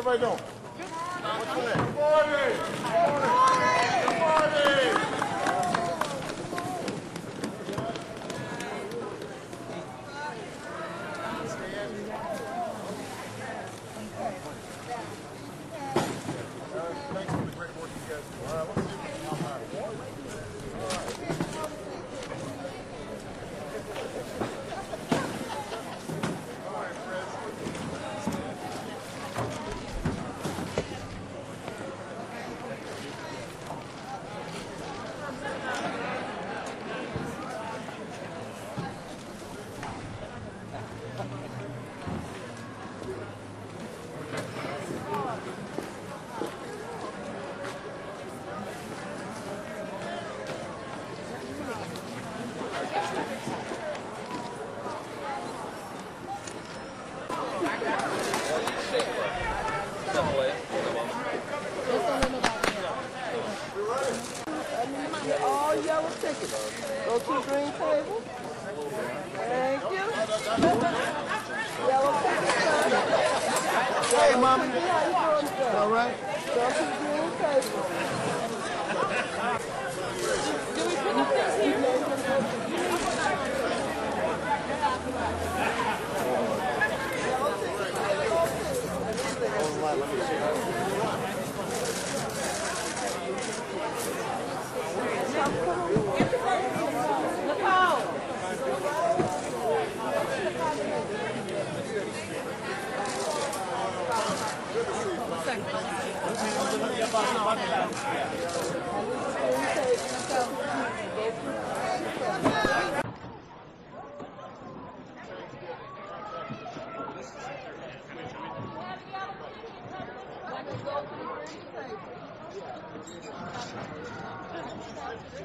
everybody doing? What's your name? Go to the green table. Thank you. Yellow tickets. Hey, mommy. How you doing, sir? All right. Go to the green table. Do we put up this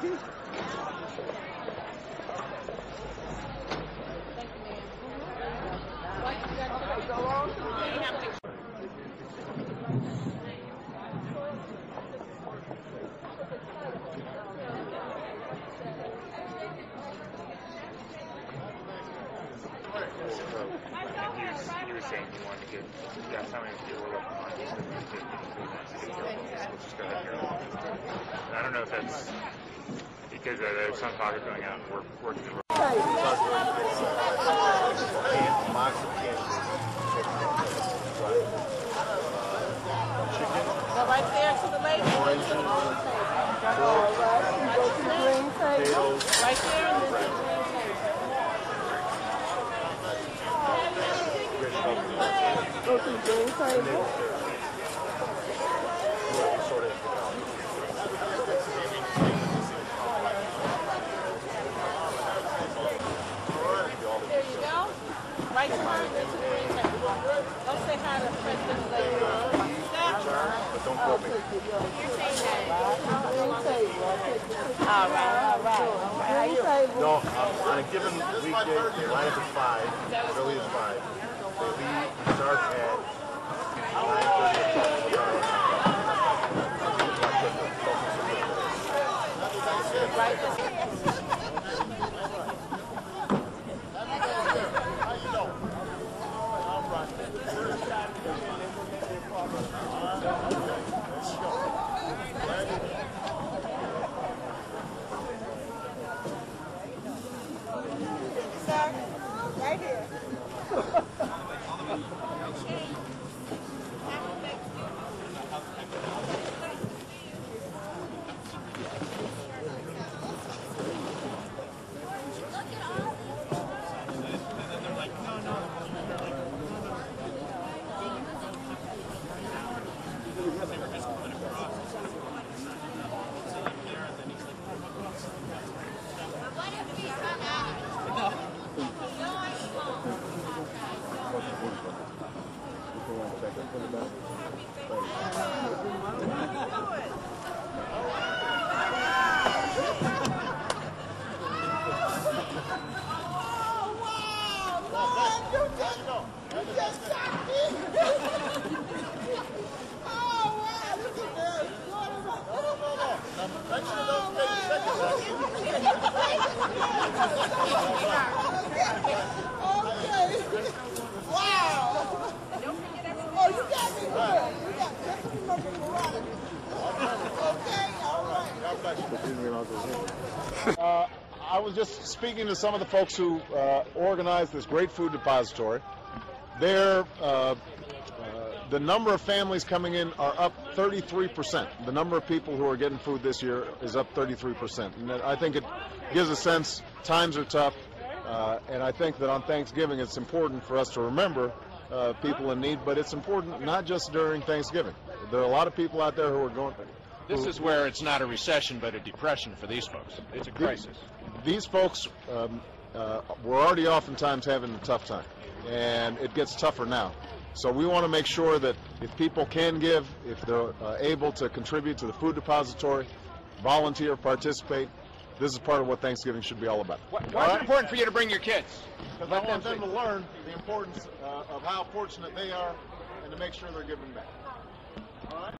Jesus. You, you were saying you wanted to get, got something to do a little on so we'll just go Carol. And I don't know if that's, because uh, there's some talk going out work, working the road. Box of candy. Go right there to the lady. All right. Go to the green table. Right there and then to the green table. Go to the green table. Sort of. There you go. Right turn into the green table. Go say hi to President Lady. But don't quote me. All right, all right. How you doing? No, uh, on a given weekday, they line up at five, as early as five. They leave, start at. Sir, right here. Uh, I was just speaking to some of the folks who uh, organized this great food depository. Their uh, the number of families coming in are up 33%. The number of people who are getting food this year is up 33%. And I think it gives a sense times are tough. Uh, and I think that on Thanksgiving it's important for us to remember uh, people in need, but it's important not just during Thanksgiving. There are a lot of people out there who are going. This is where it's not a recession, but a depression for these folks. It's a crisis. these folks um, uh, were already oftentimes having a tough time, and it gets tougher now. So we want to make sure that if people can give, if they're uh, able to contribute to the food depository, volunteer, participate, this is part of what Thanksgiving should be all about. Why, All is right? it important for you to bring your kids? Because I want them to learn the importance uh, of how fortunate they are and to make sure they're giving back. All right?